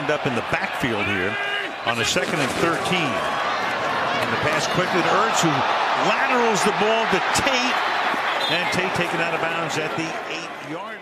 lined up in the backfield here on a second and 13. And the pass quickly to Ertz, who laterals the ball to Tate. And Tate taken out of bounds at the eight yard.